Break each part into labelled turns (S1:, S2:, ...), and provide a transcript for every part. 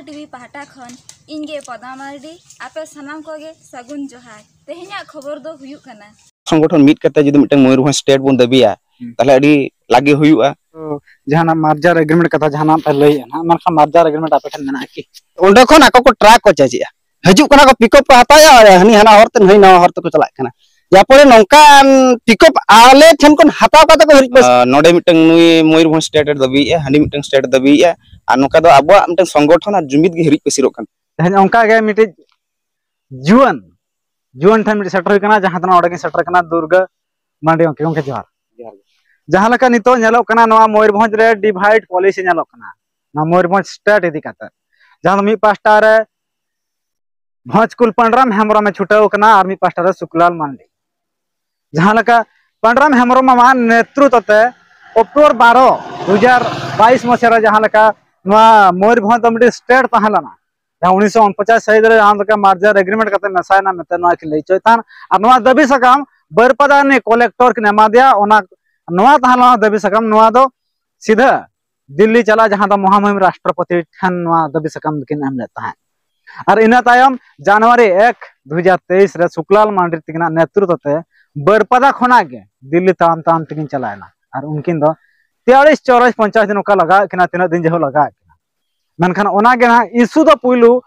S1: Santal TV ᱯᱟᱦᱴᱟ ᱠᱷᱚᱱ ᱤᱧᱜᱮ ᱯᱚᱫᱢᱟ ᱢᱟᱨᱰᱤ ᱟᱯᱮ ᱥᱟᱱᱟᱢ ᱠᱚᱜᱮ ᱥᱟᱹᱜᱩᱱ ᱡᱚᱦᱟᱨ ᱛᱮᱦᱮᱧᱟᱜ ᱠᱷᱚᱵᱚᱨ ᱫᱚ ᱦᱩᱭᱩᱜ ᱠᱟᱱᱟ
S2: ᱥᱚᱝᱜᱚᱴᱷᱚᱱ ᱢᱤᱫ ᱠᱟᱛᱮ ᱡᱩᱫᱤ ᱢᱤᱫᱴᱟᱝ ᱢᱚᱭᱩᱨᱵᱷᱚᱸᱡᱽ ᱥᱴᱮᱴ ᱵᱚᱱ ᱫᱟᱹᱵᱤᱭᱟ ᱛᱟᱦᱞᱮ ᱟᱹᱰᱤ ᱞᱟᱜᱮ ᱦᱩᱭᱩᱜᱼᱟ
S3: ᱛᱚ ᱡᱟᱦᱟᱱᱟᱜ ᱢᱟᱨᱡᱟᱨ ᱮᱜᱽᱨᱤᱢᱮᱱᱴ ᱠᱟᱛᱷᱟ ᱡᱟᱦᱟᱱᱟᱜ ᱯᱮ ᱞᱟᱹᱭᱟ ᱱᱟᱜ ᱢᱮᱱᱠᱷᱟᱱ ᱢᱟᱨᱡᱟᱨ ᱮᱜᱽᱨᱤᱢᱮᱱᱴ ᱟᱯᱮ ᱴᱷᱮᱱ ᱢᱮᱱᱟᱜᱼᱟ
S2: ᱠᱤ ᱚᱸᱰᱮ ᱠᱷᱚᱱ ᱟᱠᱚ ᱠᱚ ᱴᱨᱟᱠ ᱠᱚ ᱪᱟᱡᱮᱜᱼᱟ ᱦᱤᱡᱩᱜ ᱠᱟᱱᱟ ᱠᱚ ᱯᱤᱠᱚᱯ ᱠᱚ ᱦᱟᱛᱟᱣᱮᱜᱼᱟ ᱦᱟᱹᱱᱤ ᱦᱟᱱᱟ ᱦᱚᱨᱛᱮ ᱱᱟᱹᱭ ᱱᱟᱣᱟ ᱦᱚᱨ ᱛᱮᱠᱚ ᱪᱟᱞᱟᱜ ᱠᱟᱱᱟ को चला कना यापरे नौकान पिकअप आले ठन कोन हताव काते को हरिक नोडे मिटन नुई मयूरभंज स्टेट दबिया हनी मिटन स्टेट दबिया आ नोका दो अबो संगठन आ जुमित
S3: ओंका गे मिटे जुवन जुवन ठन मिटे सेटर कना जहाँ तना ओडे सेटर कना दुर्गा मांडी ओंके ओंके जोहार। जहाँ लका नितो नेलो कना नवा मयूरभंज रे डिवाइड पॉलिसी नेलो कना। ना मयूरभंज स्टेट जहाँ मी पास्टा रे भोज कुल पंडराम हेमरम में छुटाव कना और मी पास्टा रे सुकलाल मांडी। जहाँ लका पंडराम हेमरम मा नेतृत्व ते अक्टोबर 12 2022 मसिया रे जहाँ नवा मयूरभंज मिटे स्टेट तहलना जहाँ उन्नीस सौ उनपचास सही रे जहाँ मार्जर एग्रीमेंट करते मेसायना मेते लई चोयतान और दबी सकाम, बरपदा ने कलेक्टर के नमा दिया ओना नवा तहलना दबी सकाम सीधा दिल्ली चला जहाँ महामहिम राष्ट्रपति ठन दबी सकाम किन एम लेता और इना तायम, जनवरी 1 2023 रे सुकलाल मांडी तिकना नेतृत्व बरपदा खोना गे दिल्ली ताम ताम तिकिन चलायना। और उनकिन दो 43 चौरास पंचाश दिन का लगा तीन दिन जो लगा मेनखान ओना गे ना इशू दो पुइलू,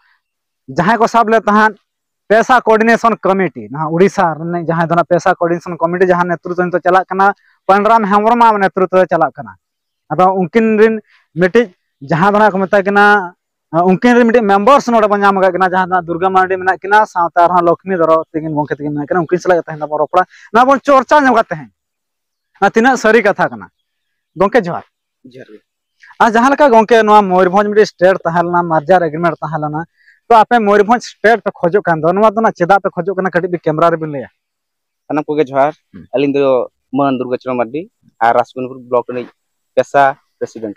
S3: जहाँ को साब ले तहान पैसा कोऑर्डिनेशन कमिटी, ना उड़ीसा जहाँ दना पैसा कोऑर्डिनेशन कमिटी, जहाँ नेतृत्व तो चला कना पंडराम हेमरम नेतृत्व चला कना अदो उनकिन रिन मिटी जहाँ दना को मेता कना हाँ, उनकिन रे मिटे मेंबर्स नोडे बन जहाँ दुर्गा मांडी मेना किना लक्ष्मी दरो तेन गोंके तिकिन उनकिन सला रोपड़ा ना चर्चा नम गते हैं ना तिना सरी कथा कना गोंके जोहार जोहार आ जहाँ लका गोंके नोआ मयूरभंज मिटे स्टेट तहलना मार्जार एग्रीमेंट तहलना तो आपे मयूरभ स्टेट पे खोजो चेदा पे खोजो कना कटी कैमरा रे बिन लेया
S2: सनम मान दुर्गा चरण मार्डी आ रासगुनपुर ब्लॉक ने प्रेसिडेंट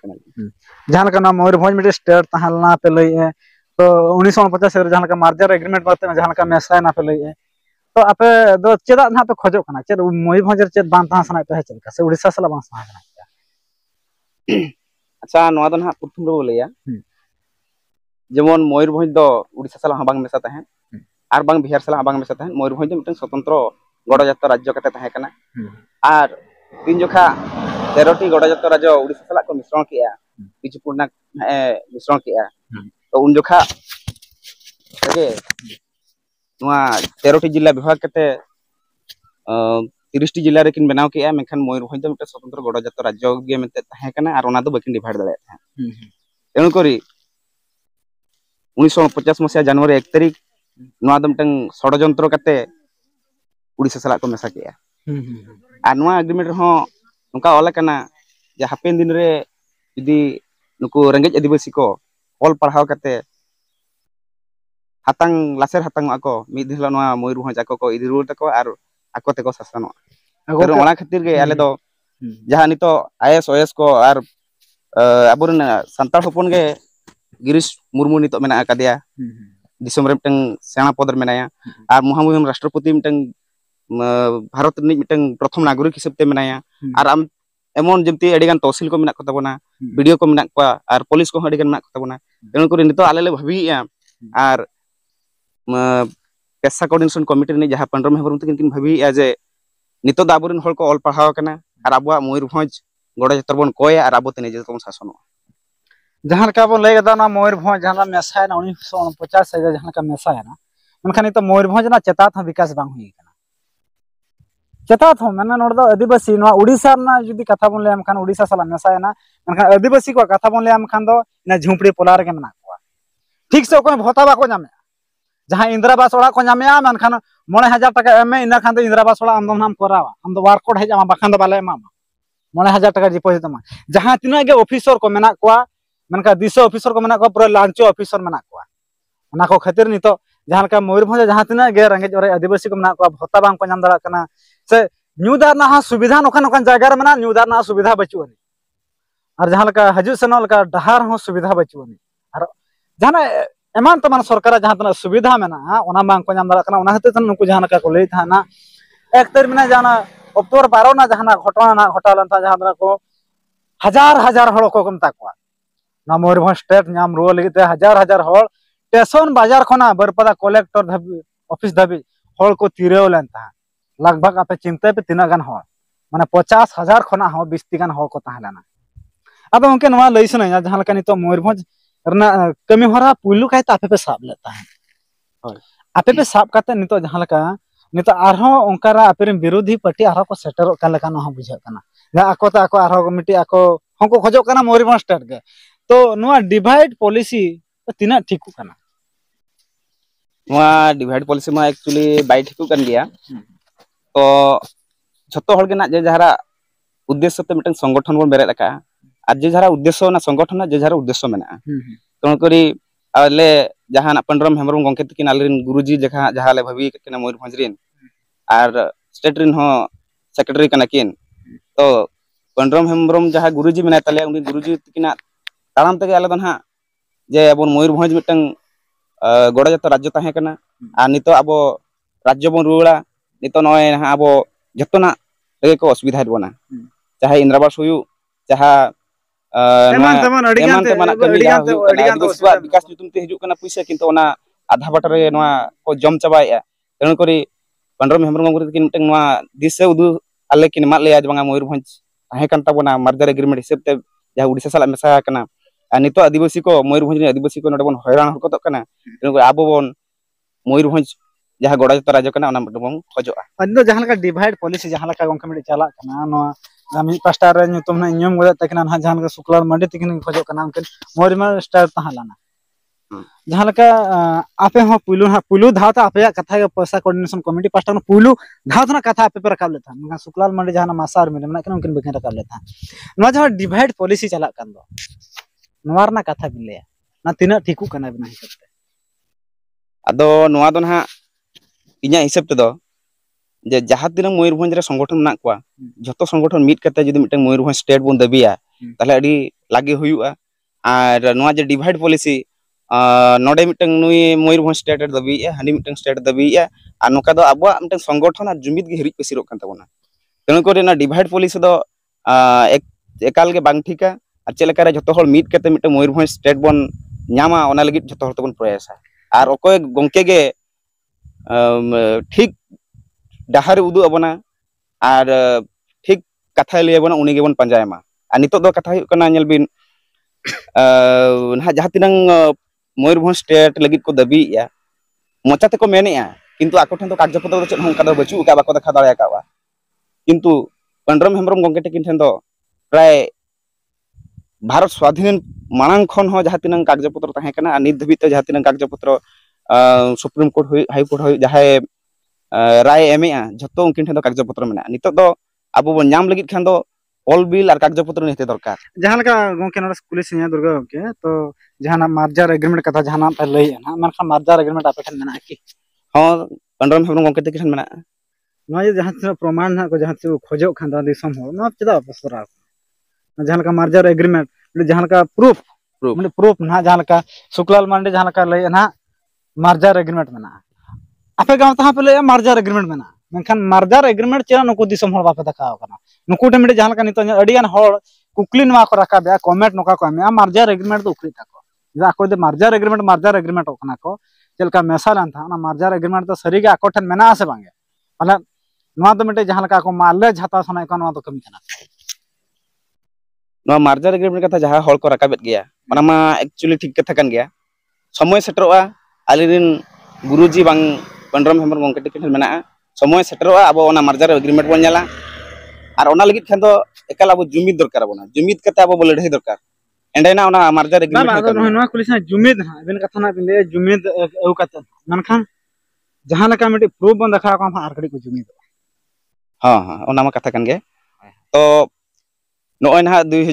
S3: मयूरभंज मिटी स्टेट तहलना पे लई तो उन्नीस सौ जहाँ लका मार्जार एग्रीमेंट बाते जहाँ पे लई तो आपे दो चेदा ना पे खोजो कना चेद मयूरभंज रे चेद बान तहा पे चल का से उड़ीसा सला बान सना
S2: अच्छा ना प्रथम रो लेया
S3: हम्म।
S2: जेमन मयूरभंज दो उड़ीसा साला बांग मेसा तहन आर बांग बिहार साला बांग मेसा मयूरभंज दो मिटन स्वतंत्र गणजात राज्य कते तहे कना। आर तीन जोखा तेरती गोड़ा जत्रा जो उड़ीसा मिश्रण के पिछू पूर्णा मिश्रण
S3: के
S2: तो उन जोखा लगे नुआ जिला विभाग के तिरिशटी जिला रेकिन बनाव के मेखान मयूरभ दो मिटे स्वतंत्र गोड़ा जत्रा राज्य गे मेते तहे कना और ओना दो बकिन डिवाइड दले था तेनु करी मसीहा जनवरी 1 तारीख ना तो मिटंग षडयंत्र उड़ीसा सला को मेसा के एग्रीमेंट रहो ᱱᱚᱝᱠᱟ ᱚᱞ ᱟᱠᱟᱱᱟ ᱡᱮ ᱦᱟᱯᱮᱱ ᱫᱤᱱ ᱨᱮ ᱡᱩᱫᱤ ᱱᱩᱠᱩ ᱨᱮᱸᱜᱮᱡ ᱟᱹᱫᱤᱵᱟᱹᱥᱤ ᱠᱚ ᱚᱞ ᱯᱟᱲᱦᱟᱣ ᱠᱟᱛᱮ ᱦᱟᱛᱟᱝ ᱞᱟᱥᱮᱨ ᱦᱟᱛᱟᱝ ᱟᱠᱚ ᱢᱤᱫ ᱫᱤᱱ ᱦᱤᱞᱳᱜ ᱱᱚᱣᱟ ᱢᱚᱭᱩᱨᱵᱷᱚᱸᱡᱽ ᱟᱠᱚ ᱠᱚ ᱤᱫᱤ ᱨᱩᱣᱟᱹᱲ ᱛᱟᱠᱚᱣᱟ ᱟᱨ ᱟᱠᱚ ᱛᱮᱠᱚ ᱥᱟᱥᱚᱱᱚᱜᱼᱟ ᱚᱱᱟ ᱠᱷᱟᱹᱛᱤᱨ ᱜᱮ ᱟᱞᱮ ᱫᱚ ᱡᱟᱦᱟᱸ ᱱᱤᱛᱚᱜ ᱟᱭᱮᱥ ᱳᱭᱮᱥ ᱠᱚ ᱟᱨ ᱟᱵᱚᱨᱮᱱ ᱥᱟᱱᱛᱟᱲ ᱦᱚᱯᱚᱱ ᱜᱮ ᱜᱤᱨᱤᱥ ᱢᱩᱨᱢᱩ ᱱᱤᱛᱚᱜ ᱢᱮᱱᱟᱜ ᱟᱠᱟᱫᱮᱭᱟ ᱫᱤᱥᱚᱢ ᱨᱮ ᱢᱤᱫᱴᱟᱝ ᱥᱮᱬᱟ ᱯᱚᱫ ᱨᱮ ᱢᱮᱱᱟᱭᱟ ᱟᱨ ᱢᱚᱦᱟᱢᱩᱦᱤᱢ ᱨᱟᱥᱴᱨᱚᱯᱚᱛᱤ ᱢᱤᱫᱴᱟᱝ भारत प्रथम नागरिक हिसाब से मनाया और आम एमन जमती अडिगान तहसील को मेरा को तबना को मेरा को पुलिस को अडिगान मेना को तबना तेनु करे नितो और कमिटी रिनिज जहाँ पंड्रम हेबरम तकिन किन जे नितो अब हल को और अब मयूरभ गोड़ा जतर बन कोया और अबो शासन
S3: जहाँ का बन लेगा मयूरभ जहाँ जहाँ मेसा है ना 1949 से मेसा चेतात विकास बांग हुई मैंने दो आदिवासी उड़ीसा जुदी कथा बन ले ना मनखान आदिवासी को कथा बन ले हमखान दो ना झुपड़ी के मना को ठीक से भोता बाको जामे जहाँ इंदिरावास ओड़ा को मोणे हज़ार टका एमे इना खान दो इंदिरावास ओड़ा हम दो नाम करावा हम दो वार कोड है जामा बखान मामा मोणे हज़ार टका डिपॉजिट मा जहाँ तिना ऑफिसर को मेना को को मेना को पूरा लांचो ऑफिसर मेना को को नितो जहाँ लका मयूरभंज जहाँ तिना गे रंगेज ओरे आदिवासी को मेना को को नाम से न्यूदार ना सुविधा नोखन नोखन जगह सुविधा बचु अनि और जहाँ हजु सनो लका डहार हो सुविधा बचु एमान तमान सरकार सुविधा मेना को हते जहाँ को लई था ना। एक तर मेना जाना अक्टोबर 12 ना जहाँ घटना ना घटालन था जहाँ तना को हज़ार हज़ार हड़ को को स्टेट नाम रुआ लगे हज़ार हज़ार हर स्टेशन बाज़ार खना बरपदा कलेक्टर ऑफ़िस को तिरव लेन तहा लगभग आप चिंता पे तीन गान मैं पचास हज़ार खना हो बिस्ती गन को अब उनके नवा लई सुना जहाँ लका मयूरभ कमी हरा पुलू काहे तो आप पे साब लेता है। आपे पे साब काते नितो जहाँ तो विरोधी पार्टी आरो को सेटर का लका न हो बुझा स्टेट के। तो डिवाइड पॉलिसी तो तीना ठीक
S2: डिवाइड पॉलिसी में एक्चुअली बै ठीक गया ᱛᱚ ᱡᱷᱚᱛᱚ ᱦᱚᱲ ᱜᱮ ᱱᱟᱜ ᱡᱮ ᱡᱟᱦᱟᱨᱟᱜ ᱩᱫᱽᱫᱮᱥᱥᱚ ᱛᱮ ᱢᱤᱫᱴᱟᱝ ᱥᱚᱝᱜᱚᱴᱷᱚᱱ ᱵᱚᱱ ᱵᱮᱨᱮᱫ ᱟᱠᱟᱜᱼᱟ ᱟᱨ ᱡᱮ ᱡᱟᱦᱟᱨᱟᱜ ᱩᱫᱽᱫᱮᱥᱥᱚ ᱚᱱᱟ ᱥᱚᱝᱜᱚᱴᱷᱚᱱ ᱨᱮᱱᱟᱜ ᱡᱮ ᱡᱟᱦᱟᱨᱟᱜ ᱩᱫᱽᱫᱮᱥᱥᱚ ᱢᱮᱱᱟᱜᱼᱟ ᱛᱚ ᱠᱚᱨᱤ ᱟᱞᱮ ᱡᱟᱦᱟᱱᱟᱜ ᱯᱟᱱᱰᱨᱚᱢ ᱦᱮᱢᱵᱨᱚᱢ ᱜᱚᱝᱠᱮ ᱛᱟᱹᱠᱤᱱ ᱟᱞᱮᱨᱮᱱ ᱜᱩᱨᱩᱡᱤ ᱡᱟᱦᱟᱸ ᱡᱟᱦᱟᱸ ᱞᱮ ᱵᱷᱟᱹᱵᱤ ᱟᱠᱟᱫ ᱠᱤᱱᱟ ᱢᱚᱭᱩᱨᱵᱷᱚᱸᱡᱽ ᱨᱮᱱ ᱟᱨ ᱥᱴᱮᱴ ᱨᱮᱱ ᱦᱚᱸ ᱥᱮᱠᱨᱮᱴᱟᱨᱤ ᱠᱟᱱᱟ ᱠᱤᱱ ᱛᱚ ᱯᱟᱱᱰᱨᱚᱢ ᱦᱮᱢᱵᱨᱚᱢ ᱡᱟᱦᱟᱸ ᱜᱩᱨᱩᱡᱤ ᱢᱮᱱᱟᱭ ᱛᱟᱞᱮᱭᱟ ᱩᱱᱤ ᱜᱩᱨᱩᱡᱤ ᱛᱟᱹᱠᱤᱱᱟᱜ ᱛᱟᱲᱟᱢ ᱛᱮᱜᱮ ᱟᱞᱮ ᱫᱚ ᱱᱟᱦᱟᱜ ᱡᱮ ᱟᱵᱚ ᱢᱚᱭᱩᱨᱵᱷᱚᱸᱡᱽ ᱢᱤᱫᱴᱟᱝ ᱜᱚᱲᱟ ᱡᱚᱛᱚ ᱨᱟᱡᱽᱡᱚ ᱛᱟᱦᱮᱸ ᱠᱟᱱᱟ ᱟᱨ ᱱᱤᱛᱚᱜ ᱟᱵᱚ ᱨᱟᱡᱽᱡᱚ ᱵᱚᱱ ᱨᱩᱣᱟᱹᱲᱟ ᱱᱤᱛᱚᱜ ᱱᱚᱜᱼᱚᱭ ᱱᱟᱦᱟᱜ ᱟᱵᱚ ᱡᱚᱛᱚᱱᱟᱜ ᱨᱮᱜᱮ ᱠᱚ ᱚᱥᱩᱵᱤᱫᱷᱟᱭᱮᱫ ᱵᱚᱱᱟ ᱡᱟᱦᱟᱸ ᱤᱱᱫᱨᱟᱵᱟᱥ ᱦᱩᱭᱩᱜ ᱡᱟᱦᱟᱸ
S3: ᱮᱢᱟᱱ ᱛᱮᱢᱟᱱ ᱟᱹᱰᱤᱜᱟᱱ
S2: ᱛᱮᱢᱟᱱᱟᱜ ᱠᱟᱹᱢᱤ ᱡᱟᱦᱟᱸ ᱦᱩᱭᱩᱜ ᱠᱟᱱᱟ ᱟᱹᱫᱤᱵᱟᱹᱥᱤᱭᱟᱜ ᱵᱤᱠᱟᱥ ᱧᱩᱛᱩᱢ ᱛᱮ ᱦᱤᱡᱩᱜ ᱠᱟᱱᱟ ᱯᱩᱭᱥᱟᱹ ᱠᱤᱱᱛᱩ ᱚᱱᱟ ᱟᱫᱷᱟ ᱵᱟᱴᱟ ᱨᱮ ᱱᱚᱣᱟ ᱠᱚ ᱡᱚᱢ ᱪᱟᱵᱟᱭᱮᱜᱼᱟ ᱛᱮᱱᱩ ᱠᱚᱨᱤ ᱯᱟᱱᱰᱨᱚᱢ ᱦᱮᱢᱵᱨᱚᱢ ᱜᱚᱢᱠᱮ ᱛᱟᱹᱠᱤᱱ ᱢᱤᱫᱴᱟᱝ ᱱᱚᱣᱟ ᱫᱤᱥᱟᱹ ᱩᱫᱩᱜ ᱟᱞᱮ ᱠᱤᱱ ᱮᱢᱟᱫ ᱞᱮᱭᱟ ᱵᱟᱝᱟ ᱢᱚᱭᱩᱨᱵᱷᱚᱸᱡᱽ ᱛᱟᱦᱮᱸ ᱠᱟᱱ ᱛᱟᱵᱚᱱᱟ ᱢᱟᱨᱡᱟᱨ ᱮᱜᱽᱨᱤᱢᱮᱱᱴ ᱦᱤᱥᱟᱹᱵ ᱛᱮ ᱡᱟᱦᱟᱸ ᱩᱲᱤᱥᱥᱟ ᱥᱟᱞᱟᱜ ᱢᱮᱥᱟ ᱟᱠᱟᱱᱟ ᱟᱨ ᱱᱤᱛᱚᱜ ᱟᱹᱫᱤᱵᱟᱹᱥᱤ ᱠᱚ ᱢᱚᱭᱩᱨᱵᱷᱚᱸᱡᱽ ᱨᱮᱱ ᱟᱹᱫᱤᱵᱟᱹᱥᱤ ᱠᱚ ᱱᱚᱰᱮ ᱵᱚᱱ ᱦᱚᱭᱨᱟᱱ ᱦᱚᱨᱠᱚᱛᱚᱜ ᱠᱟᱱᱟ ᱛᱮᱱᱩ ᱠᱚᱨᱮ ᱟᱵᱚ ᱵᱚᱱ ᱢᱚᱭᱩᱨᱵᱷᱚᱸᱡᱽ ᱡᱟᱦᱟᱸ ᱜᱚᱲᱟ ᱡᱚᱛᱚ ᱨᱟᱡᱽᱡᱚ ᱠᱟᱱᱟ ᱚᱱᱟ ᱢᱤᱫᱴᱟᱝ ᱵᱚᱱ ᱠᱷᱚᱡᱚᱜᱼᱟ
S3: ᱟᱫᱚ ᱡᱟᱦᱟᱸ ᱞᱮᱠᱟ ᱰᱤᱵᱷᱟᱭᱤᱰ ᱯᱚᱞᱤᱥᱤ ᱡᱟᱦᱟᱸ ᱞᱮᱠᱟ ᱜᱚᱝᱠᱮ ᱢᱤᱫ ᱪᱟᱞᱟᱜ ᱠᱟᱱᱟ ᱱᱚᱣᱟ ᱢᱤᱫ ᱯᱟᱥᱴᱟ ᱨᱮ ᱧᱩᱛᱩᱢ ᱱᱟᱜ ᱧᱩᱢ ᱜᱚᱫᱮᱫ ᱛᱟᱹᱠᱤᱱᱟ ᱱᱟᱦᱟᱜ ᱡᱟᱦᱟᱸ ᱞᱮᱠᱟ ᱥᱩᱠᱞᱟᱞ ᱢᱟᱱᱰᱤ ᱛᱟᱹᱠᱤᱱ ᱠᱷᱚᱡᱚᱜ ᱠᱟᱱᱟ ᱩᱱᱠᱤᱱ ᱢᱚᱭᱩᱨᱵᱷᱚᱸᱡᱽ ᱥᱴᱟᱨ ᱛᱟᱦᱮᱸ ᱞᱮᱱᱟ ᱡᱟᱦᱟᱸ ᱞᱮᱠᱟ ᱟᱯᱮ ᱦᱚᱸ ᱯᱩᱭᱞᱩ ᱦᱟᱸᱜ ᱯᱩᱭᱞᱩ ᱫᱷᱟᱣ ᱛᱮ ᱟᱯᱮᱭᱟᱜ ᱠᱟᱛᱷᱟ ᱜᱮ ᱯᱚᱭᱥᱟ ᱠᱳᱚᱨᱰᱤᱱᱮᱥᱚᱱ ᱠᱚᱢᱤᱴᱤ ᱯᱟᱥᱴᱟ ᱠᱷᱚᱱ ᱯᱩᱭᱞᱩ ᱫᱷᱟᱣ ᱛᱮᱱᱟᱜ ᱠᱟᱛᱷᱟ ᱟᱯᱮ ᱯᱮ ᱨᱟᱠᱟᱵ ᱞᱮᱫ ᱛᱟᱦᱮᱸ ᱢᱮᱱᱠᱷᱟᱱ ᱥᱩᱠᱞᱟᱞ ᱢᱟᱱᱰᱤ ᱡᱟᱦᱟᱸ ᱢᱟᱥᱟ ᱟᱨ ᱢᱮᱱᱟᱜ ᱠᱤᱱᱟ ᱩᱱᱠᱤᱱ ᱵᱟᱹᱠᱤᱱ ᱨᱟᱠᱟᱵ ᱞᱮᱫ ᱛᱟᱦᱮᱸ ᱱᱚᱣᱟ ᱡᱟᱦᱟᱸ ᱰᱤᱵᱷᱟᱭᱤᱰ ᱯᱚᱞᱤᱥᱤ ᱪᱟᱞᱟᱜ ᱠᱟᱱ ᱫᱚ ᱱᱚᱣᱟ
S2: ᱤᱧᱟᱹᱜ ᱦᱤᱥᱟᱹᱵ ᱛᱮᱫᱚ ᱡᱮ ᱡᱟᱦᱟᱸ ᱛᱤᱱᱟᱹᱜ ᱢᱚᱭᱩᱨᱵᱷᱚᱸᱡᱽ ᱨᱮ ᱥᱚᱝᱜᱚᱴᱷᱚᱱ ᱢᱮᱱᱟᱜ ᱠᱚᱣᱟ ᱡᱷᱚᱛᱚ ᱥᱚᱝᱜᱚᱴᱷᱚᱱ ᱢᱤᱫ ᱠᱟᱛᱮ ᱡᱩᱫᱤ ᱢᱤᱫᱴᱟᱝ ᱢᱚᱭᱩᱨᱵᱷᱚᱸᱡᱽ ᱥᱴᱮᱴ ᱵᱚᱱ ᱫᱟᱹᱵᱤᱭᱟ ᱛᱟᱦᱞᱮ ᱟᱹᱰᱤ ᱞᱟᱜᱮ ᱦᱩᱭᱩᱜᱼᱟ ᱟᱨ ᱱᱚᱣᱟ ᱡᱮ ᱰᱤᱵᱷᱟᱭᱤᱰ ᱯᱚᱞᱤᱥᱤ ᱱᱚᱰᱮ ᱢᱤᱫᱴᱟᱝ ᱱᱩᱭ ᱢᱚᱭᱩᱨᱵᱷᱚᱸᱡᱽ ᱥᱴᱮᱴ ᱮ ᱫᱟᱹᱵᱤᱭᱮᱜᱼᱟ ᱦᱟᱹᱱᱤ ᱢᱤᱫᱴᱟᱝ ᱥᱴᱮᱴ ᱫᱟᱹᱵᱤᱭᱮᱜᱼᱟ ᱟᱨ ᱱᱚᱝᱠᱟ ᱫᱚ ᱟᱵᱚᱣᱟᱜ ᱢᱤᱫᱴᱟᱝ ᱥᱚᱝᱜᱚᱴᱷᱚᱱ ᱟᱨ ᱡᱩᱢᱤᱫ ᱜᱮ ᱦᱤᱨᱤᱡ ᱯᱟᱹᱥᱤᱨᱚᱜ ᱠᱟᱱ ᱛᱟᱵᱚᱱᱟ ᱛᱮଣᱩ ᱠᱚᱨᱮ ᱚᱱᱟ ᱰᱤᱵᱷᱟᱭᱤᱰ ᱯᱚᱞᱤᱥᱤ ᱫᱚ ᱮᱠᱟᱞ ᱜᱮ ᱵᱟᱝ ᱴᱷᱤᱠᱟ ᱟᱨ ᱪᱮᱫ ᱞᱮᱠᱟᱨᱮ ᱡᱷᱚᱛᱚ ᱦᱚᱲ ᱢᱤᱫ ᱠᱟᱛᱮ ᱢᱤᱫᱴᱟᱝ ᱢᱚᱭᱩᱨᱵᱷᱚᱸᱡᱽ ᱥᱴᱮᱴ ᱵᱚᱱ ᱧᱟᱢᱟ ᱚᱱᱟ ᱞᱟᱹᱜᱤᱫ ᱡᱷᱚᱛᱚ ᱦᱚᱲ ᱛᱮᱵᱚᱱ ᱯᱨᱚᱭᱟᱥᱟ ᱟᱨ ᱚᱠᱚᱭ ᱜᱚᱢᱠᱮ ᱜᱮ ठीक डाहर उदू अबना और ठीक कथा लिया बना उन्हें बन पंजाय मा और
S3: नितो दो कथा कना नेल बिन ना जहाँ तिनंग मयूरभंज स्टेट लगी को दबी या मोचा ते को मेने या किंतु आको ठन तो
S2: कागज़ पत्र तो चेन का बचू का
S3: बाको देखा दाड़ा कावा किंतु पंड्रम हेम्ब्रम गोंके टेकिन ठन तो प्राय भारत स्वाधीन मांग खन जहाँ तीन कागज़ पत्र नित धाबी जहाँ तीन कागज़ पत्र
S2: सुप्रीम
S3: कोर्ट हाईकोर्ट जहाँ राय एमे जो उनकिन कागज़ पत्र नित अब बोल खान ऑल बिल और कागज़ पत्र नीति दरकार जहाँ गोके पुलिस दुर्गा गोके तो जहाँ मार्जार एग्रीमेंट कथा जहाँ लैन मार्जार एग्रीमेंट आप हाँ पंड्रम हेब्रम गोके जहाँ प्रमाण जहाँ खोजो खानम चेदरा जहाँ मार्जार एग्रीमेंट जहाँ प्रूफ प्रूफ प्रूफ ना जहाँ सुकलाल मंडी जहाँ लैन मार्जार एग्रीमेंट मेना आपे गाँव तो तहाँ पे लैया मार्जार एग्रीमेंट मेना मेखान मार्जार एग्रीमेंट चेरा नुक बापे दखाव नुकूटे नुकु जहाँ लका नितो अडी कुकली को रखा बे, कमेंट नोका को मार्जार एग्रीमेंट
S2: तो उखड़ी तको जा को दे मार्जार एग्रीमेंट मार्जार एग्रीमेंट ओकना को। चलका मेसालान था मार्जार एग्रीमेंट तो सारी के आपको ठन से बांगे। मतलब ना तो मेटे जहाँ को माले झाता सना तो कमी कना नवा मार्जार एग्रीमेंट कथा जहाँ को रखा गया। मैं एक्चुअली ठीक कथा कन गया। समय सेटरवा अली गुरुजी
S3: बांग
S2: पंड्रम
S3: हेम्रम गए समय सेटर अब मार्जार एग्रीमेंट बोला और खान एकाल अब जुमिद दरकार अबना जुमिद करते अब लड़ाई दरकार। एंडेना मार्जार एग्रीमेंट जुमिद हाँ, कथा ना
S2: बिल्कुल जुमिद जहाँ प्रूफ बन देखा हर हाँ हाँ कथा कान तो नई ना दुई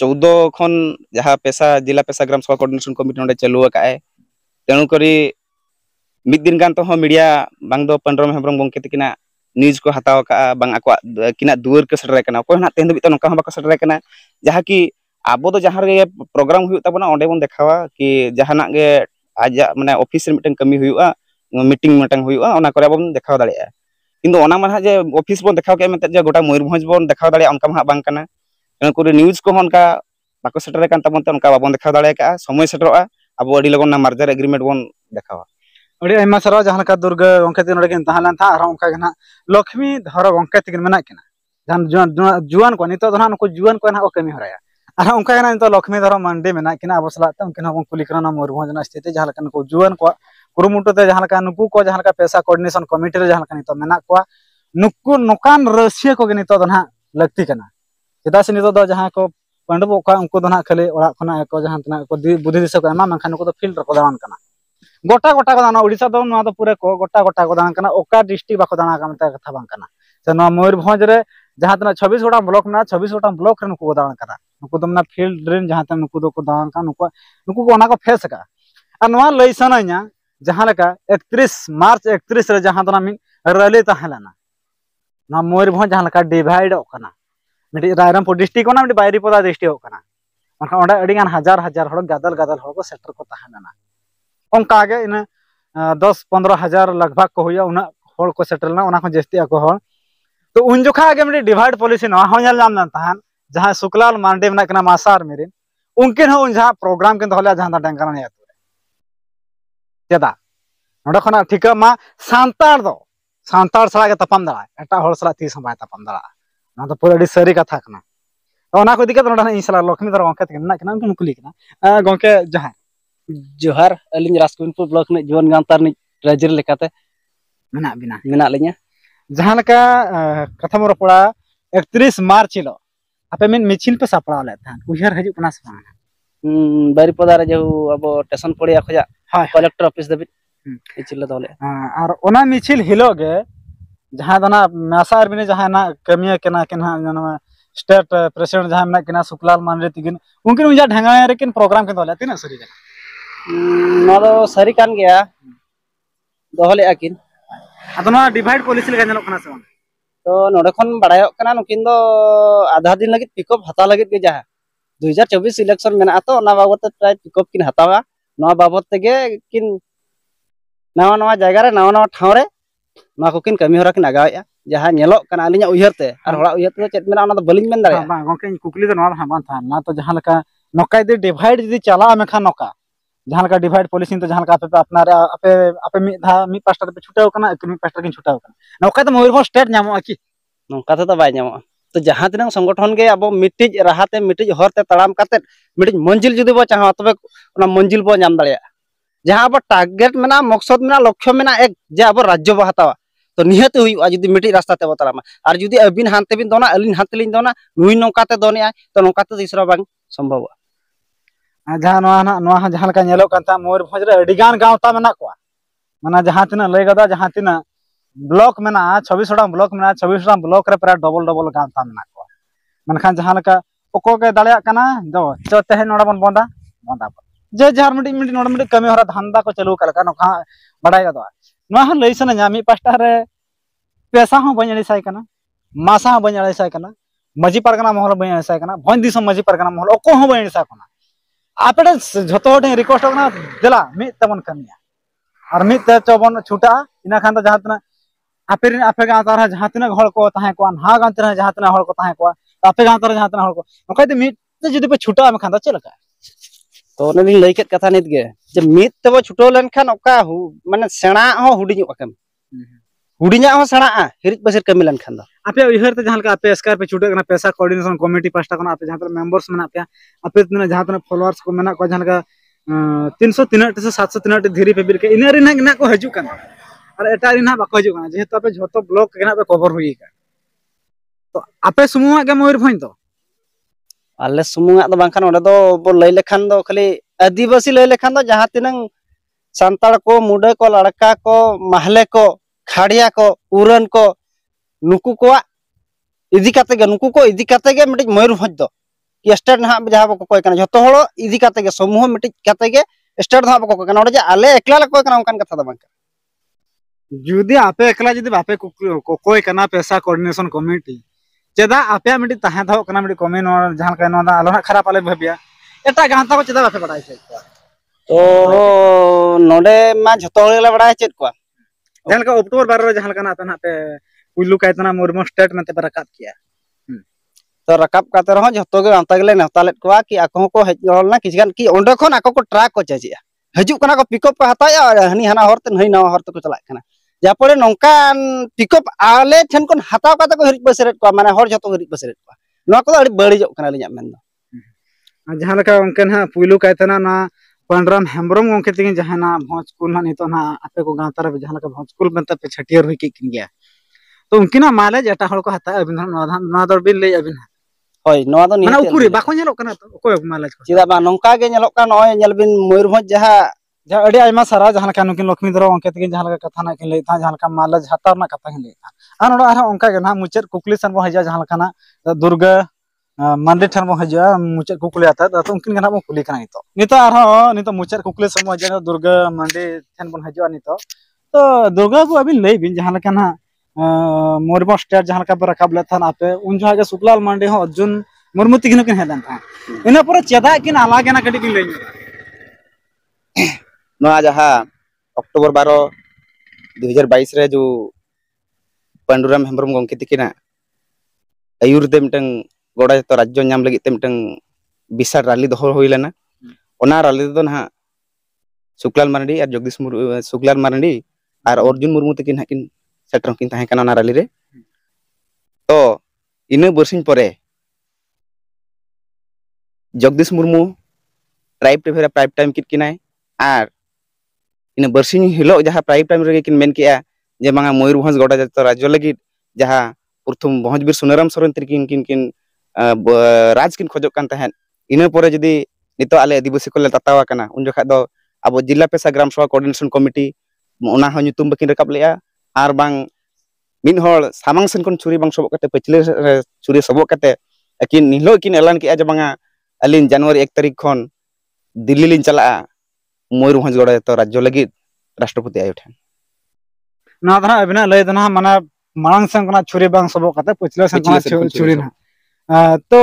S2: चौदह खन जहाँ पेसा जिला पेसा ग्राम सभा कोऑर्डिनेशन कमिटी चालू आकाए ᱛᱮᱱᱩᱠᱚᱨᱤ ᱢᱤᱫ ᱫᱤᱱ ᱜᱟᱱ ᱛᱚᱦᱚᱸ ᱢᱤᱰᱤᱭᱟ ᱵᱟᱝ ᱫᱚ ᱯᱟᱱᱰᱨᱚᱢ ᱦᱮᱢᱵᱨᱚᱢ ᱜᱚᱢᱠᱮ ᱛᱟᱹᱠᱤᱱᱟᱜ ᱱᱤᱭᱩᱡᱽ ᱠᱚ ᱦᱟᱛᱟᱣ ᱠᱟᱜᱼᱟ ᱵᱟᱝ ᱟᱠᱚᱣᱟᱜ ᱟᱹᱠᱤᱱᱟᱜ ᱫᱩᱣᱟᱹᱨ ᱠᱚ ᱥᱮᱴᱮᱨ ᱠᱟᱱᱟ ᱚᱠᱚᱭ ᱦᱚᱸ ᱛᱮᱦᱮᱧ ᱫᱷᱟᱹᱵᱤᱡ ᱛᱮ ᱱᱚᱝᱠᱟ ᱦᱚᱸ ᱵᱟᱠᱚ ᱥᱮᱴᱮᱨ ᱠᱟᱱᱟ ᱡᱟᱦᱟᱸ ᱠᱤ ᱟᱵᱚ ᱫᱚ ᱡᱟᱦᱟᱸ ᱨᱮᱜᱮ ᱯᱨᱳᱜᱨᱟᱢ ᱦᱩᱭᱩᱜ ᱛᱟᱵᱚᱱᱟ ᱚᱸᱰᱮ ᱵᱚᱱ ᱫᱮᱠᱷᱟᱣᱟ ᱠᱤ ᱡᱟᱦᱟᱱᱟᱜ ᱜᱮ ᱟᱡᱟᱜ ᱢᱟᱱᱮ ᱚᱯᱷᱤᱥ ᱨᱮ ᱢᱤᱫᱴᱟᱝ ᱠᱟᱹᱢᱤ ᱦᱩᱭᱩᱜᱼᱟ ᱢᱤᱴᱤᱝ ᱢᱤᱫᱴᱟᱝ ᱦᱩᱭᱩᱜᱼᱟ ᱚᱱᱟ ᱠᱚᱨᱮ ᱵᱚᱱ ᱫᱮᱠᱷᱟᱣ ᱫᱟᱲᱮᱭᱟᱜᱼᱟ ᱠᱤᱱᱛᱩ ᱚᱱᱟ ᱢᱟ ᱦᱟᱸᱜ ᱡᱮ ᱚᱯᱷᱤᱥ ᱵᱚᱱ ᱫᱮᱠᱷᱟᱣ ᱠᱮᱫ ᱢᱮᱱᱛᱮ ᱡᱮ ᱜᱚᱴᱟ ᱢᱚᱭᱩᱨᱵᱷᱚᱸᱡᱽ ᱵᱚᱱ ᱫᱮᱠᱷᱟᱣ ᱫᱟᱲᱮᱭᱟᱜᱼᱟ ᱚᱱᱠᱟ ᱢᱟ ᱦᱟᱸᱜ ᱵᱟᱝ ᱠᱟᱱᱟ ᱩᱱᱠᱩ ᱱᱤᱭᱩᱡᱽ ᱠᱚᱦᱚᱸ ᱚᱱᱠᱟ ᱵᱟᱠᱚ ᱥᱮᱴᱮᱨ ᱠᱟᱱ ᱛᱟᱵᱚᱱ ᱛᱮ ᱚᱱᱠᱟ ᱵᱟᱵᱚᱱ ᱫᱮᱠᱷᱟᱣ ᱫᱟᱲᱮ ᱠᱟᱜᱼᱟ ᱥᱚᱢᱚᱭ ᱥᱮᱴᱮᱨᱚᱜᱼᱟ
S3: अब अड़ी लगन मार्जर एग्रीमेंट बन देखा अड़ी सारा जहाँ दुर्गा गंके ते था लक्ष्मी धर गंके मेना किना जुआन को नितो जुआन को ना कमी हराया और उनका गना लक्ष्मी धर मंडे मेना अब सलाते तम कुली करना स्थिति जहाँ को जुआन को कुरुमुटो ते जहाँ को जहाँ लका कमिटी जहाँ को नुकान रसिया को नितो दना लगती चेदा से नितो जहाँ पांडव उनका खाली खुना खाना को बुद्धि दिशा को फिल्ड को दाणान गोटा गोटा को दाना उड़ीसा तो पूरे को गोटा गोटा को दाणान का डिस्ट्रिक्ट बाको दाणा कथा बांकना से मयूरभज जहाँ तेना छब्बीस गोटा ब्लॉक में छब्बीस गोटा ब्लक को दाणाना नुको फिल्ड रेन जहाँ तक नुक को फेस का लई सना जहाँ एक मार्च एकत्रिस रही मयूरभ जहाँ डिवाइड करना रायरामपुर डिस्ट्रिक्ट ना मिट्टी बायरीपदा डिस्ट्रिक्ट मन हज़ार हज़ार गादल गादल को सेटर को तहना इन दस पंद्रह हज़ार लगभग को उना को सेटरना जस्ती को तो उन जोखा मिट्टी डिवाइड पॉलिसी नाम जहाँ शुक्लाल मांडे मेना मासार मेरी उनकिन उन जहाँ प्रोग्राम किन दोले जहाँ डेंगाना आतु चेदा ना ठीक ठिका मा सांतार दो सांतार सलागे तपाम दाड़ा एट होल सला तीस हम तपाम दाड़ा ना पूरा सारी कथा ना को दिक्कत लक्ष्मी धर गंके कुली गंके जहाँ जोहार अली राजकबिनपुर ब्लॉक जीवन गांतर राज़ी लेकाते मेना जहाँ लेका कथा रोपड़ा एक त्रिस मार्च हिल आपे मिचिल पे सापड़ा लेना
S4: उजार हजू पना से बारीपदा रे जो अब स्टेशन पड़िया
S3: खजा कलेक्टर
S4: ऑफ़िस दबी
S3: मिचिल ले मिचिल हिलो जहाँ आर्मी जहाँ ना कमिया केना केना स्टेट प्रेसिडेंट जहाँ मेना सुखलाल मानरे तिकिन उनकिन उजा
S4: रेकिन प्रोग्राम केन दले तीना सरी ना
S3: हम्म,
S4: सरी कान गया।
S3: अकिन।
S4: हाँ, तो डिवाइड पॉलिसी
S3: से तो नोडे खन बड़ायो कना नुकिन दो आधा दिन लगे पिकअप हता लगे के जहाँ 2024 इलेक्शन में तो ना बाबत तो प्राय पिकअप किन हतावा नवा बाबत तो तेगे किन नवा नवा जगह रे
S4: नवा नवा ठाव रे। ᱜᱮᱭᱟ ᱫᱚᱦᱚ ᱞᱮᱫᱼᱟ ᱠᱤᱱ
S3: ᱟᱫᱚ ᱱᱚᱣᱟ ᱰᱤᱵᱷᱟᱭᱤᱰ ᱯᱚᱞᱤᱥᱤ ᱞᱮᱠᱟ ᱧᱮᱞᱚᱜ ᱠᱟᱱᱟ ᱥᱮ ᱵᱟᱝ
S4: ᱛᱚ ᱱᱚᱰᱮ ᱠᱷᱚᱱ ᱵᱟᱲᱟᱭᱚᱜ ᱠᱟᱱᱟ ᱱᱩᱠᱤᱱ ᱫᱚ ᱟᱫᱷᱟ ᱫᱤᱱ ᱞᱟᱹᱜᱤᱫ ᱯᱤᱠᱚᱯ ᱦᱟᱛᱟᱣ ᱞᱟᱹᱜᱤᱫ ᱜᱮ ᱡᱟᱦᱟᱸ ᱫᱩ ᱦᱟᱡᱟᱨ ᱪᱚᱵᱵᱤᱥ ᱤᱞᱮᱠᱥᱚᱱ ᱢᱮᱱᱟᱜᱼᱟ ᱛᱚ ᱚᱱᱟ ᱵᱟᱵᱚᱫ ᱛᱮ ᱯᱨᱟᱭ ᱯᱤᱠᱚᱯ ᱠᱤᱱ ᱦᱟᱛᱟᱣᱟ ᱱᱚᱣᱟ ᱵᱟᱵᱚᱫ ᱛᱮᱜᱮ ᱠᱤᱱ ᱱᱟᱣᱟ ᱱᱟᱣᱟ ᱡᱟᱭᱜᱟ ᱨᱮ ᱱᱟᱣᱟ ᱱᱟᱣᱟ ᱴᱷᱟᱶ ᱨᱮ ᱱᱚᱣᱟ ᱠᱚᱠᱤᱱ ᱠᱟᱹᱢᱤ ᱦᱚᱨᱟ ᱠᱤᱱ ᱟᱜᱟᱣᱮᱫᱼᱟ ᱡᱟᱦᱟᱸ ᱧᱮᱞᱚᱜ ᱠᱟᱱᱟ ᱟᱹᱞᱤᱧᱟᱜ ᱩᱭᱦᱟᱹᱨ ᱛᱮ ᱟᱨ ᱦᱚᱲᱟᱜ ᱩᱭᱦᱟᱹᱨ ᱛᱮᱫᱚ ᱪᱮᱫ ᱢᱮᱱᱟᱜᱼᱟ ᱚᱱᱟ ᱫᱚ ᱵᱟᱹᱞᱤᱧ ᱢᱮᱱ
S3: ᱵᱟᱝ
S4: ᱫᱟᱲᱮᱭᱟᱜᱼᱟ
S3: ᱵᱟᱝ ᱜᱚᱝᱠᱮ ᱤᱧ ᱠᱩᱠᱞᱤ ᱫᱚ ᱱᱚᱣᱟ ᱫᱚ ᱦᱟᱸᱜ ᱵᱟᱝ ᱛᱟᱦᱮᱱ ᱱᱚᱣᱟ ᱛᱚ ᱡᱟᱦᱟᱸ ᱞᱮᱠᱟ ᱱᱚᱝᱠᱟ ᱡᱩᱫᱤ ᱰᱤᱵᱷᱟᱭᱤᱰ ᱡᱩᱫᱤ ᱪᱟᱞᱟᱜᱼᱟ ᱢᱮᱱᱠᱷᱟᱱ ᱱᱚᱝᱠᱟ ᱡᱟᱦᱟᱸ ᱞᱮᱠᱟ ᱰᱤᱵᱷᱟᱭᱤᱰ ᱯᱚᱞᱤᱥᱤ ᱫᱚ ᱡᱟᱦᱟᱸ ᱞᱮᱠᱟ ᱟᱯᱮ ᱯᱮ ᱟᱯᱱᱟᱨᱟ ᱟᱯᱮ ᱟᱯᱮ ᱢᱤᱫ ᱫᱷᱟᱣ ᱢᱤᱫ ᱯᱟᱥᱴᱟ ᱨᱮᱯᱮ ᱪᱷᱩᱴᱟᱹᱣ ᱠᱟᱱᱟ ᱟᱹᱠᱤᱱ ᱢᱤᱫ ᱯᱟᱥᱴᱟ ᱨᱮᱠᱤᱱ ᱪᱷᱩᱴᱟᱹᱣ ᱠᱟᱱᱟ ᱱᱚᱝᱠᱟ ᱫᱚ ᱢᱚᱭᱩᱨᱵᱷᱚᱸᱡᱽ ᱥᱴᱮᱴ ᱧᱟᱢᱚᱜᱼᱟ ᱠᱤ
S4: ᱱᱚᱝᱠᱟ ᱛᱮᱫᱚ ᱵᱟᱭ ᱧᱟᱢᱚᱜᱼᱟ ᱛᱚ ᱡᱟᱦᱟᱸ ᱛᱤᱱᱟᱹᱜ ᱥᱚᱝᱜᱚᱴᱷᱚᱱ ᱜᱮ ᱟᱵᱚ ᱢᱤᱫᱴᱤᱡ ᱨᱟᱦᱟᱛᱮ ᱢᱤᱫᱴᱤᱡ ᱦᱚᱨᱛᱮ ᱛᱟᱲᱟᱢ ᱠᱟᱛᱮᱫ ᱢᱤᱫᱴᱤᱡ ᱢᱚᱧᱡᱤᱞ ᱡᱩᱫᱤ ᱵᱚ ᱪᱟᱦᱟᱣᱟ ᱛᱚᱵᱮ ᱚᱱᱟ ᱢᱚᱧᱡᱤᱞ ᱵᱚ ᱧᱟᱢ जहाँ अब टार्गेट मेना मकसद मेना लक्ष्य मेना एक जे अब राज्य बो हतावा तो निहत हो जुदी मिट्टी रास्ता तब बतलामा। और जुदी अब हानते बीन दोना अली हानते लिन
S3: दोना, नुई नौका ते दोने आए तो नौका तीसरा बांग सम्भव जहाँ नोहा मयूरभंज रे अडिगान गांवता मेना को जहाँ तीन लय जहाँ तीन ब्लॉक मेना छब्बीस टा ब्लॉक मेना 26 टा ब्लॉक रे प्राय डबल डबल गांवता मेना को मनखान जहाँ लका, ओको के दाड़या कना जो बन बंदा बंदा ᱱᱚᱰᱮ ᱵᱚᱱ ᱵᱚᱱᱫᱟ ᱵᱚᱱᱫᱟ ᱵᱚᱱ ᱡᱮ ᱡᱟᱦᱟᱨ ᱢᱤᱫᱴᱤᱡ ᱢᱤᱫᱴᱤᱡ ᱱᱚᱰᱮ ᱢᱤᱫᱴᱤᱡ ᱠᱟᱹᱢᱤ ᱦᱚᱨᱟ ᱫᱷᱟᱱᱫᱟ ᱠᱚ ᱪᱟᱹᱞᱩ ᱠᱟᱜ ᱞᱮᱠᱟ ᱱᱚᱝᱠᱟ ᱵᱟᱰᱟᱭ ᱜᱚᱫᱚᱜᱼᱟ ᱱᱚᱣᱟ ᱦᱚᱸ ᱞᱟᱹᱭ ᱥᱟᱱᱟᱧᱟ ᱢᱤᱫ ᱯᱟᱥᱴᱟ ᱨᱮ ᱯᱮᱥᱟ ᱦᱚᱸ ᱵᱟᱹᱧ ᱟᱹᱲᱤᱥᱟᱭ ᱠᱟᱱᱟ ᱢᱟᱥᱟ ᱦᱚᱸ ᱵᱟᱹᱧ ᱟᱹᱲᱤᱥᱟᱭ ᱠᱟᱱᱟ ᱢᱟᱺᱡᱷᱤ ᱯᱟᱨᱜᱟᱱᱟ ᱢᱚᱦᱚᱞ ᱦᱚᱸ ᱵᱟᱹᱧ ᱟᱹᱲᱤᱥᱟᱭ ᱠᱟᱱᱟ ᱵᱷᱚᱸᱡᱽ ᱫᱤᱥᱚᱢ ᱢᱟᱺᱡᱷᱤ ᱯᱟᱨᱜᱟᱱᱟ ᱢᱚᱦᱚᱞ ᱚᱠᱚᱭ ᱦᱚᱸ ᱵᱟᱹᱧ ᱟᱹᱲᱤᱥᱟᱠᱚ ᱠᱟᱱᱟ ᱟᱯᱮ ᱴᱷᱮᱱ ᱡᱷᱚᱛᱚ ᱦᱚᱲ ᱴᱷᱮᱱ ᱨᱤᱠᱚᱣᱮᱥᱴ ᱠᱟᱱᱟ ᱫᱮᱞᱟ ᱢᱤᱫ ᱛᱮᱵᱚᱱ ᱠᱟᱹᱢᱤᱭᱟ ᱟᱨ ᱢᱤᱫ ᱛᱮ ᱪᱚ ᱵᱚᱱ ᱪᱷᱩᱴᱟᱹᱜᱼᱟ ᱤᱱᱟᱹ ᱠᱷᱟᱱ ᱫᱚ ᱡᱟᱦᱟᱸ ᱛᱤᱱᱟᱹᱜ ᱟᱯᱮ ᱨᱮᱱ ᱟᱯᱮ ᱜᱟᱶᱛᱟ ᱨᱮ ᱡᱟᱦᱟᱸ ᱛᱤᱱᱟᱹᱜ ᱦᱚᱲ ᱠᱚ ᱛᱟᱦᱮᱸ ᱠᱚᱜᱼᱟ ᱱᱟᱣᱟ ᱜᱟᱶᱛᱟ ᱨᱮ ᱡᱟᱦᱟᱸ ᱛᱤᱱᱟᱹᱜ ᱦᱚᱲ ᱠᱚ ᱛᱟᱦᱮᱸ ᱠᱚᱜᱼᱟ ᱟᱯᱮ ᱜᱟᱶᱛᱟ ᱨᱮ ᱡᱟᱦᱟᱸ ᱛᱤᱱᱟᱹᱜ ᱦᱚᱲ ᱠᱚ ᱚᱱᱠᱟ ᱡᱩᱫᱤ ᱢᱤᱫ ᱛᱮ ᱡᱩᱫᱤ ᱯᱮ ᱪᱷᱩᱴᱟᱹᱜᱼᱟ ᱢᱮᱱᱠᱷᱟᱱ ᱫᱚ ᱪᱮᱫ ᱞᱮᱠᱟ
S4: तो उन्हें कथा नित गे जे
S3: मित छुटो लेखान खान ओका हूँ हूँ सेणा हो हुडिंग कमी लेखान आप आपे उहर ते एसकार पे छुटे कना कोअर्डिनेशन कमिटी पास्टा कना आपे मेंबर्स तक आप मना पे आपे तना जहाँ तना फॉलोअर्स को मना को जहाँ का सौ तीन से 700 300 धीरे पे बिर के इना रे को हजु और एट रे ना बाको हजु कना जेहेतु आपे ब्लॉक के कवर हुई तो आप समूह मयूरभ तो
S4: ᱟᱞᱮ ᱥᱩᱢᱩᱝᱟᱜ ᱫᱚ ᱵᱟᱝᱠᱷᱟᱱ ᱚᱸᱰᱮ ᱫᱚ ᱵᱚ ᱞᱟᱹᱭ ᱞᱮᱠᱷᱟᱱ ᱫᱚ ᱠᱷᱟᱹᱞᱤ ᱟᱹᱫᱤᱵᱟᱹᱥᱤ ᱞᱟᱹᱭ ᱞᱮᱠᱷᱟᱱ ᱫᱚ ᱡᱟᱦᱟᱸ ᱛᱤᱱᱟᱹᱝ ᱥᱟᱱᱛᱟᱲ ᱠᱚ ᱢᱩᱰᱟᱹ ᱠᱚ ᱞᱟᱲᱠᱟ ᱠᱚ ᱢᱟᱦᱞᱮ ko ᱠᱷᱟᱲᱤᱭᱟ ko ᱩᱨᱟᱹᱱ ko ᱱᱩᱠᱩ ᱠᱚᱣᱟᱜ ᱤᱫᱤ ᱠᱟᱛᱮ ᱜᱮ ᱱᱩᱠᱩ ᱠᱚ ᱤᱫᱤ ᱠᱟᱛᱮ ᱜᱮ ᱢᱤᱫᱴᱤᱡ ᱢᱚᱭᱩᱨᱵᱷᱚᱸᱡᱽ ᱫᱚ ᱥᱴᱮᱴ ᱱᱟᱦᱟᱜ ᱡᱟᱦᱟᱸ ᱵᱚ ᱠᱚᱠᱚᱭ ᱠᱟᱱᱟ ᱡᱷᱚᱛᱚ ᱦᱚᱲ ᱤᱫᱤ ᱠᱟᱛᱮ ᱜᱮ ᱥᱚᱢᱩᱦᱚ ᱢᱤᱫᱴᱤᱡ ᱠᱟᱛᱮ ᱜᱮ ᱥᱴᱮᱴ ᱫᱚ ᱦᱟᱸᱜ ᱵᱚ ᱠᱚᱠᱚᱭ ᱠᱟᱱᱟ ᱱᱚᱰᱮ ᱡᱮ ᱟᱞᱮ ᱮᱠᱞᱟ ᱞᱮ ᱠᱚᱭ ᱠᱟᱱᱟ
S3: चेदा आपे मिट्टी कमी
S4: जहाँ आलो खराब आल भाबिया एटा गांता को चेदा
S3: बापे बड़ा तो ना जो बड़ा चेक अक्टोबर बारे में आप का अक्टूबर 12 का स्टेट में रकाब
S4: तो रकाब काते रहो जतो के गांता गेले नेता कि आपको को हेज ना खन आको को ट्रक को चाचिया हजू कना को पिकअप को हताया हनी हना हरते नहीं नवा हरते को चलाक जापरे नोंकान पिकअप आले ठन कोन हताव काते को हिरिज बसरेत को माने हर हिरिज बसरेत को नवा को अड़ी बड़ी कना लिया मेन दो
S3: जहाँ उनके ना पुइलु कायतना पंडराम हेम्ब्रम गोंके तिगिन जहाँ ना भोजकुल ना आपे को गाँव तरफ़ जहाँ भोजकुल पे छटियर हुई तो उनकिना माइलेज एटा को हता अबिन ना दर बिन ले तो कोय माइलेज को
S4: चिदा बा नोंका गे मयूरभंज जहा
S3: जहाँ सारा जहाँ लक्ष्मी दरो उनके तिगिन जहाँ लेका कथा ना किन ले था जहाँ लेका माइलेज हतार ना कथा किन ले था आ नोडा आरो उनका के ना मुचर कुकली सन बो हजा जहाँ लेका ना दुर्गा मंदिर ठन बो हजा मुचर कुकली उनकिन बो कुली मुचर कुकली सन बो हजा दुर्गा मंदिर ठन बो हजा नितो तो दुर्गा को अबिन ले बिन जहाँ मोरबो स्टेट जहाँ लेका रकाब ले था आपे उन जहाँ के सुकलाल मंडी अर्जुन मुर्मू हेदन था इन पर चेदा किन आलागे ना कटी ले
S2: नवा जहाँ अक्टोबर बारो दुई हज़ार बाईस रे जो पंडुराम हेम्ब्रम गंके तिकिना आयुर ते मिटंग गोड़ा जतो राज्य नाम लगी ते मिटंग विशाल रैली लेना ओना रैली दो ना शुक्लाल मारंडी और जगदीश मुर्मू शुक्लाल मारंडी और अर्जुन मुर्मू तिकिन हाकिन सेटर किन ताहे कना रे तो इना बरसिन परे Jagdish Murmu Tribe TV prime time किनाय और इन बरसिन हिलो जहाँ प्राइम टाइम रे किन मेन किया जे मांगा मयूरभंज गोड़ा जतो राज्य लगी जहाँ प्रथम भोजबीर सुनाराम सोरेन तिरकिन किन किन अ, ब- राज किन खोजो कान तहन इन परे जदी नितो आले आदिवासी को ले ततावा कना उन जखा अब जिला पेशा gram sabha coordination committee nyutum बकिन रकाब sobok kate pechle re churi sobok kate akin nihlo kin elan ki aja banga alin januari 1 तारीख खन दिल्ली लिन चला मयूरभंज गोड़ा राज्य लगी राष्ट्रपति आयो ठेन
S3: ना दना अबिना लय दना माने मांग संग ना छुरी बांग सबो कते पुछले संग छुरी ना तो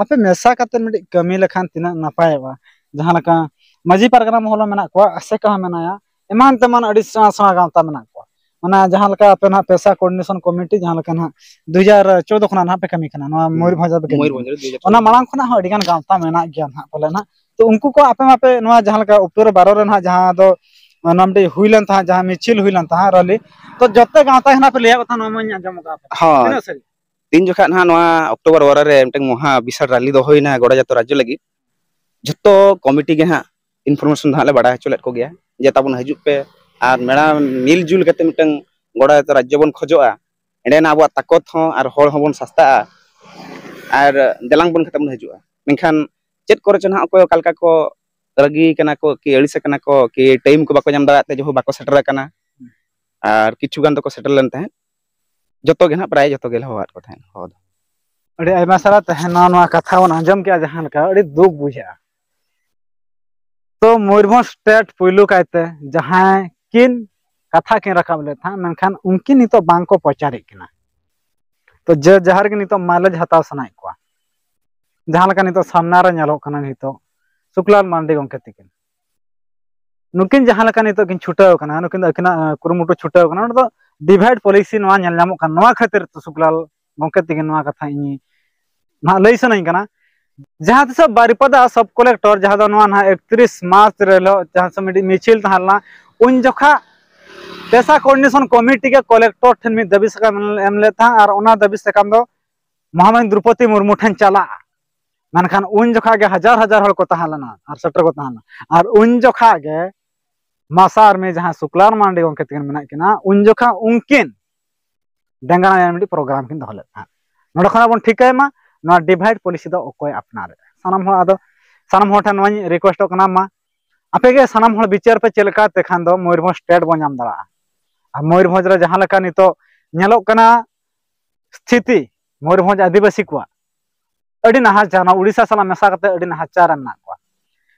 S3: आपे मेसा कते कमी लखान तिना नपायवा जहाँ लका माजी परगना मोहल्ला मेना को असे कहा मेनाया एमान तमान अडी सवा सवा गांवता मेना को माने जहाँ लका आपे ना पैसा कोऑर्डिनेशन कमिटी जहाँ लका ना 2014 खना ना पे कमी कना ना पे कमी
S2: मयूरभंज
S3: ओना मांग खना हो अडिगान गांवता मेना गया ना बोले ना तो उनको को आपे मापे नवा जहाँ लका उत्तर बारो रे ना जहाँ दो नामटे हुइलन था जहाँ मिचिल हुइलन था रली। तो जत्ते गांवता हना पे लिया कथा नमन अंजम का
S2: हाँ।
S3: तिना
S2: जोखा ना नवा अक्टोबर वारा रे मिटंग महा विशाल रैली दो होइना गोड़ा जतो राज्य लगी। जतो कमिटी के हा इनफॉरमेशन धाले बड़ा को गया। जे ताबन हजू पे मेड़ा मिल जुल कते मिटंग गोड़ा जतो राज्य बन खोजोआ एंडे ना ताकत हो होड़ होबन सस्ता आर देलांग बन चना अकोय कालका को रगी को कि अड़िस को कि टाइम को बाको जाम दाते जो बाको सेटर कना आर किछु गान तो सेटल लेन तहे जतो गे ना प्राय जतो गे होवात को हो
S3: सारा तहना नवा कथा अंजम के जहाँ दुख बुझा तो मयूरभंज स्टेट पुइलु कायते जहाँ किन कथा किन रकाब ले था मेनखान उनकिन नितो को पचारे तो जे जहार के नितो माइलेज हताव सनाय को जहाँ सामना नितो शुक्लाल मांडी गंके तिकिन नुकिन जहाँ कना नुकिन दो अकिना कुरुमुटु तो डिवाइड पॉलिसी खातिर तो शुक्लाल गंके नवा कथा इनी ना सनाई कना जहाँ तिस बारिपदा सब कलेक्टर जहाँ 31 मार्च से मिडी मिचिल उन जखा पैसा कोऑर्डिनेशन कमिटी के कलेक्टर ठन दबी सकम एम लेता और ओना दबी सकम दो चला मनखान उन जखा के हज़ार हज़ार हड़ को तहलना और सटर को तहलना। और उन जखा के मासार में जहाँ शुक्लार मांडी गंके तिकिन मेना किना, उन जखा उनकिन डेंगाना मिडी प्रोग्राम किन दहले नोड खना बन ठिकाय मा नोआ डिवाइड पॉलिसी दो अकोय अपनार सानाम हड़ आदो सानाम हड़ ठन नोनी रिक्वेस्ट कना मा। आपे के सानाम हड़ विचार पे चलका तेखान दो मयूरभंज स्टेट बन नाम दरा। आ मयूरभंज रे जहाँ लका नितो नेलो कना स्थिति मयूरभंज आदिवासी को अडी नहाचार उड़ीसा साला मेसा अडी नहाचार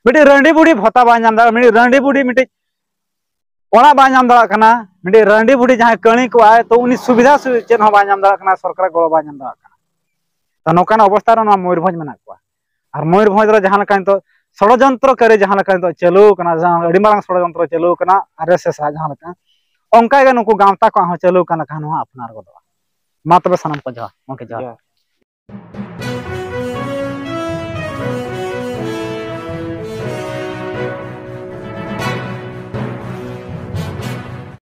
S3: मिडी रंडी बुडी भत्ता बा नाम दरा मिडी रंडी बुडी मिडी ओना बा नाम दरा कना मिडी रंडी बुडी जहाँ कणी को आए तो उनी सुविधा चेन सरकार गलो बा नाम तो अवस्था रे नोआ मयूरभंज मेना को और मयूरभंज रे जहाँ लका नितो षड़यंत्र करे, जहाँ लका नितो चलू कना, जहाँ चलू जहाँ गांवता को चलू कना खान अपनार मा तबे सनम को जहा मके जहा